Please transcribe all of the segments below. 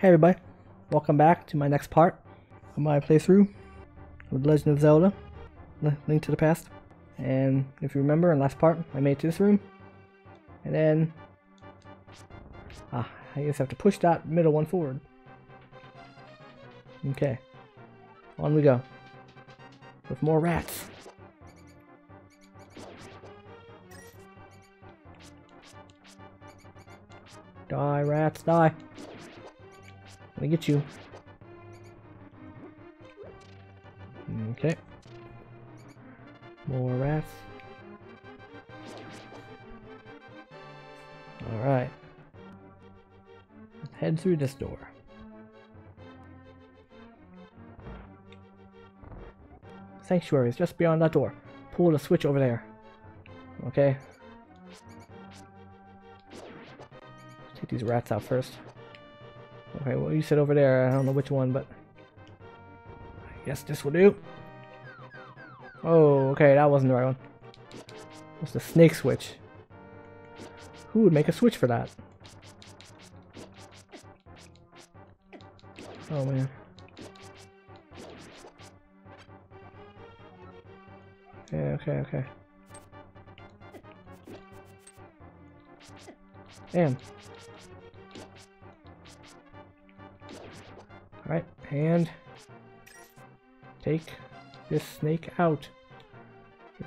Hey everybody, welcome back to my next part of my playthrough with Legend of Zelda, Link to the Past. And if you remember, in last part, I made it to this room, and then ah, I just have to push that middle one forward. Okay, on we go with more rats. Die, rats, die. Let me get you. Okay. More rats. Alright. Head through this door. Sanctuary is just beyond that door. Pull the switch over there. Okay. Take these rats out first. Okay, well you sit over there. I don't know which one, but I guess this will do. Oh, okay, that wasn't the right one. It's the snake switch. Who would make a switch for that? Oh man. Yeah, okay, okay. Damn. And take this snake out.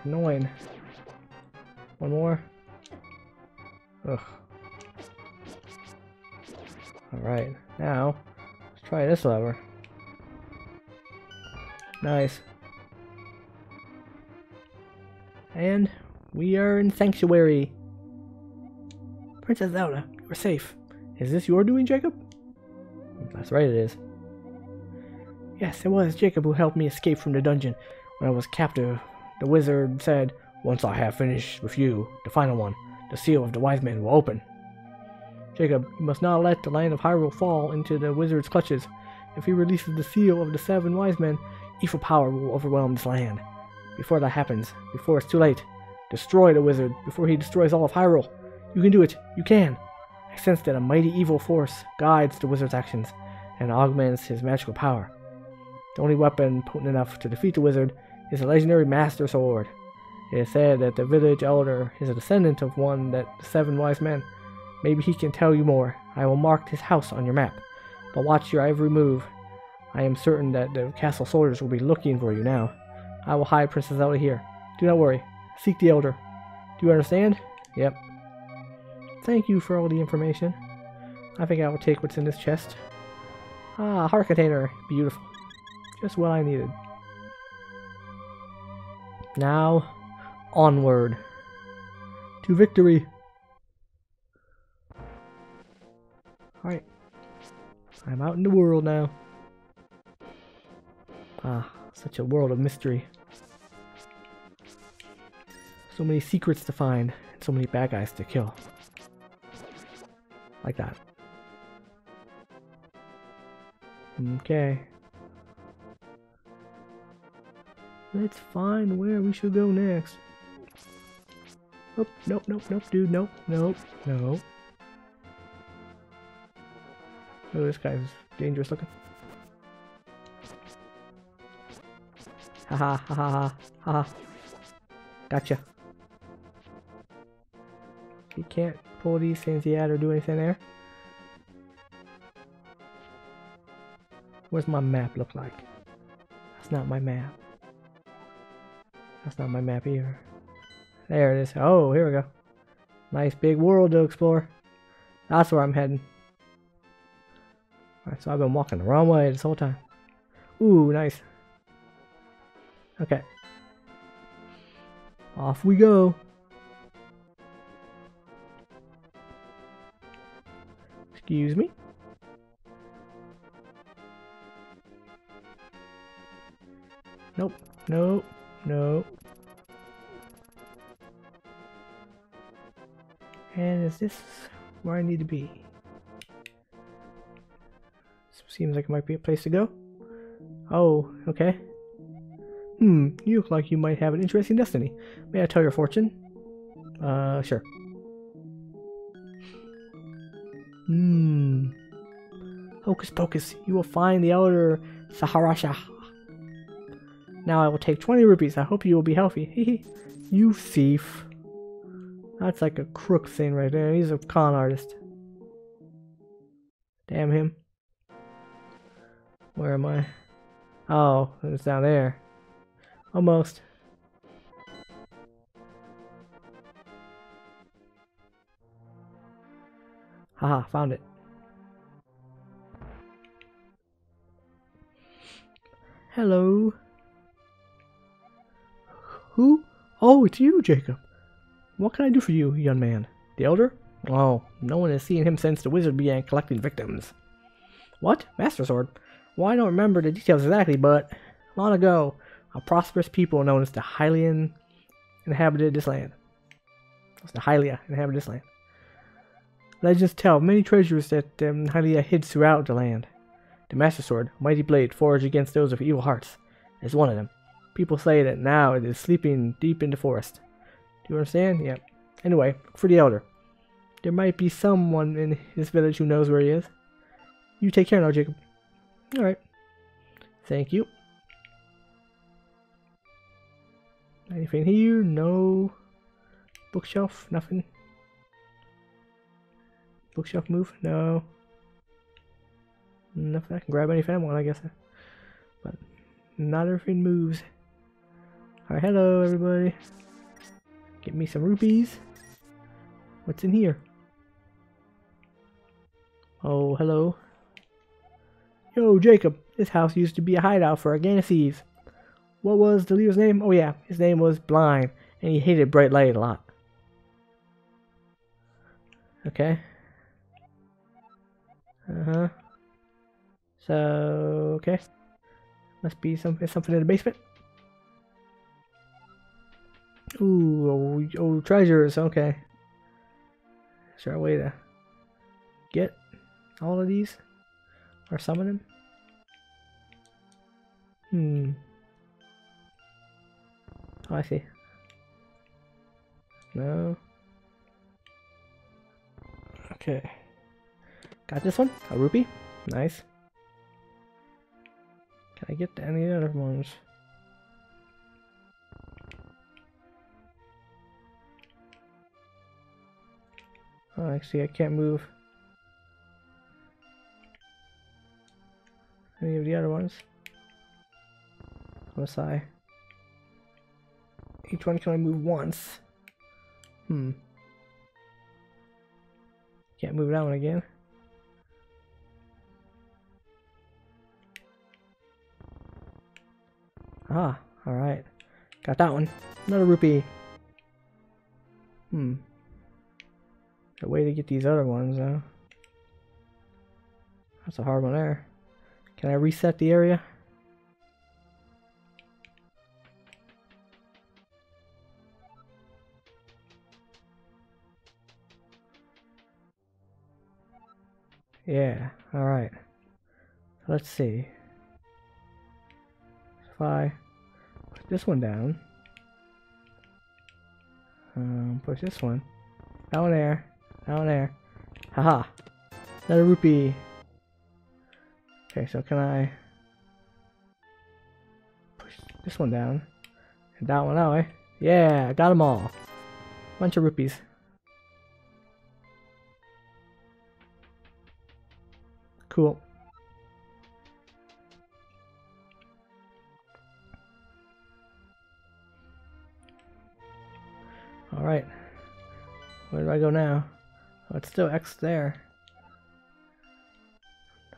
Annoying. One more. Ugh. Alright, now let's try this lever. Nice. And we are in Sanctuary. Princess Zelda, you're safe. Is this your doing, Jacob? That's right, it is. Yes, it was Jacob who helped me escape from the dungeon when I was captive. The wizard said, Once I have finished with you, the final one, the seal of the wise men will open. Jacob, you must not let the land of Hyrule fall into the wizard's clutches. If he releases the seal of the seven wise men, evil power will overwhelm this land. Before that happens, before it's too late, destroy the wizard before he destroys all of Hyrule. You can do it. You can. I sense that a mighty evil force guides the wizard's actions and augments his magical power. The only weapon potent enough to defeat the wizard is a legendary Master Sword. It is said that the village elder is a descendant of one that the seven wise men. Maybe he can tell you more. I will mark his house on your map, but watch your every move. I am certain that the castle soldiers will be looking for you now. I will hide Princess Zelda here. Do not worry. Seek the elder. Do you understand? Yep. Thank you for all the information. I think I will take what's in this chest. Ah, heart container. Beautiful. Just what I needed. Now, onward. To victory. Alright. I'm out in the world now. Ah, such a world of mystery. So many secrets to find, and so many bad guys to kill. Like that. Okay. Let's find where we should go next. Nope, nope, nope, nope, dude, nope, nope, nope. Oh, this guy's dangerous looking. Ha ha ha ha ha. Gotcha. You can't pull these things yet or do anything there. Where's my map look like? That's not my map. That's not my map either. There it is. Oh, here we go. Nice big world to explore. That's where I'm heading. Alright, so I've been walking the wrong way this whole time. Ooh, nice. Okay. Off we go. Excuse me. Nope. Nope. Nope. And is this where I need to be? Seems like it might be a place to go. Oh, okay. Hmm, you look like you might have an interesting destiny. May I tell your fortune? Uh, sure. Hmm. Hocus pocus, you will find the elder Sahasrahla. Now I will take 20 rupees. I hope you will be healthy. You thief. That's like a crook thing right there. He's a con artist. Damn him. Where am I? Oh, it's down there. Almost. Haha, found it. Hello. Who? Oh, it's you, Jacob. What can I do for you, young man? The elder? Oh, no one has seen him since the wizard began collecting victims. What? Master Sword? Well, I don't remember the details exactly, but long ago, a prosperous people known as the Hylian inhabited this land. It's the Hylia inhabited this land. Legends tell of many treasures that um, Hylia hid throughout the land. The Master Sword, mighty blade forged against those of evil hearts, is one of them. People say that now it is sleeping deep in the forest. Do you understand? Yeah. Anyway, for the Elder. There might be someone in this village who knows where he is. You take care now, Jacob. Alright. Thank you. Anything here? No. Bookshelf? Nothing. Bookshelf move? No. Nothing. I can grab anything I want, I guess. But not everything moves. Alright, hello everybody. Get me some rupees. What's in here? Oh, hello. Yo, Jacob. This house used to be a hideout for Agassiz. What was the leader's name? Oh yeah, his name was Blind, and he hated bright light a lot. Okay. Uh-huh. So, okay. Must be some, something in the basement. Ooh, oh, oh, treasures, okay. Is there a way to get all of these? Or some of them? Hmm. Oh, I see. No. Okay. Got this one? A rupee? Nice. Can I get any other ones? Oh, actually, I can't move any of the other ones. Unless I... Each one can only move once. Hmm. Can't move that one again. Ah, alright. Got that one. Another rupee. Hmm. A way to get these other ones, though. That's a hard one there. Can I reset the area? Yeah, alright. Let's see. If I put this one down, um, push this one, down there, down there. Haha. Another rupee. Okay, so can I push this one down and that one out, eh? Yeah, got them all. Bunch of rupees. Cool. Alright. Where do I go now? Oh, it's still X there.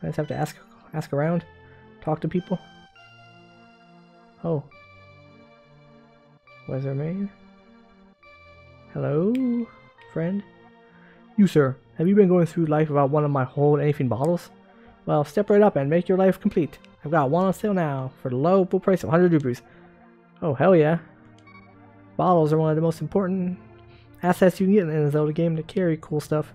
I just have to ask ask around? Talk to people? Oh. Was there main? Hello, friend? You, sir, have you been going through life without one of my hold anything bottles? Well, step right up and make your life complete. I've got one on sale now for the low full price of 100 rupees. Oh, hell yeah. Bottles are one of the most important assets you can get in the Zelda game to carry cool stuff.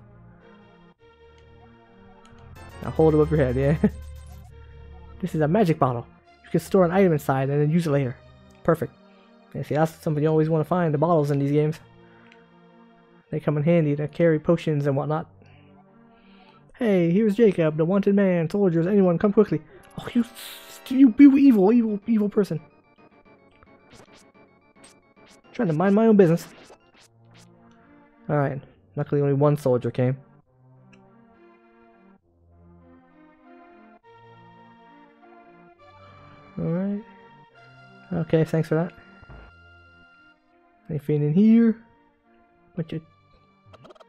Now hold it above your head, yeah? this is a magic bottle. You can store an item inside and then use it later. Perfect. Yeah, see, that's something you always want to find, the bottles in these games. They come in handy to carry potions and whatnot. Hey, here's Jacob, the wanted man. Soldiers, anyone, come quickly. Oh, you, you, you evil, evil, evil person. Trying to mind my own business. Alright. Luckily only one soldier came. Alright. Okay, thanks for that. Anything in here? Bunch of...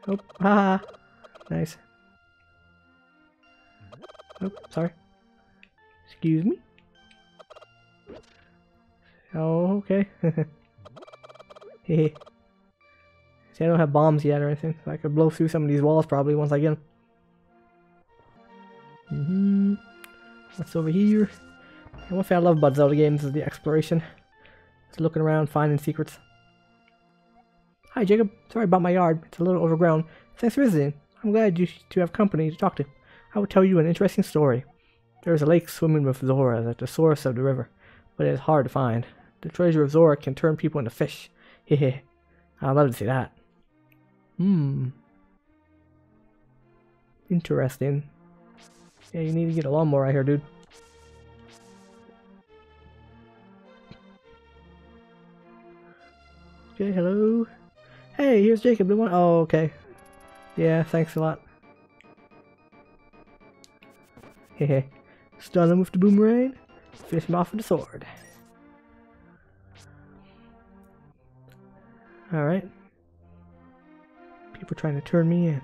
Oh, ah, nice. Oh, sorry. Excuse me? Oh, okay. Hehe. See, I don't have bombs yet or anything. So I could blow through some of these walls probably once I get them. Mm hmm What's over here? And one thing I love about Zelda games is the exploration. Just looking around, finding secrets. Hi, Jacob. Sorry about my yard. It's a little overgrown. Thanks for visiting. I'm glad you to have company to talk to. I will tell you an interesting story. There is a lake swimming with Zora at the source of the river, but it is hard to find. The treasure of Zora can turn people into fish. Hehe. I'd love to see that. Hmm. Interesting. Yeah, you need to get a lawnmower right here, dude. Okay, hello. Hey, here's Jacob. The one. Oh, okay. Yeah, thanks a lot. Hehe. Stun him with the boomerang. Finish him off with the sword. Alright. People trying to turn me in.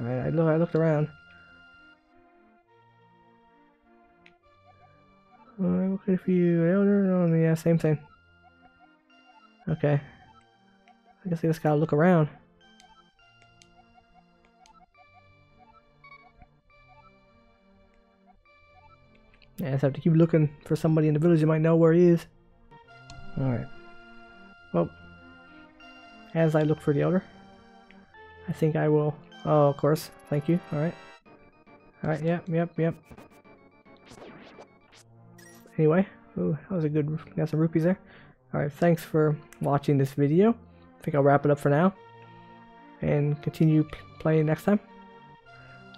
Alright, I, look, I looked around. Alright, looking for you. Elder? No, yeah, same thing. Okay. I guess I just gotta look around. Yeah, I just have to keep looking for somebody in the village that might know where he is. Alright. Well, as I look for the elder, I think I will... Oh, of course. Thank you. Alright. Alright, yep, yep, yep. Anyway, ooh, that was a good... Got some rupees there. Alright, thanks for watching this video. I think I'll wrap it up for now. And continue playing next time.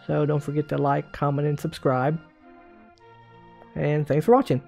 So don't forget to like, comment, and subscribe. And thanks for watching.